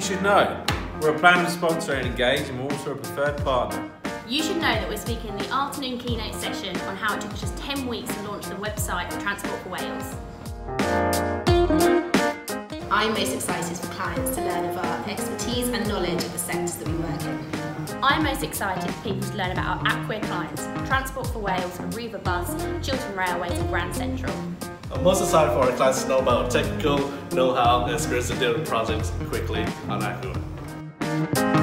should know. We're a platinum sponsor and engaged and we're also a preferred partner. You should know that we're speaking in the afternoon keynote session on how it took us just 10 weeks to launch the website for Transport for Wales. I'm most excited for clients to learn of our expertise and knowledge of the sectors that we work in. I'm most excited for people to learn about our Acquia clients, Transport for Wales, Arriva Bus, Chiltern Railways and Grand Central. I'm most excited for our class to know about technical know-how and experience in do projects quickly on Acquia.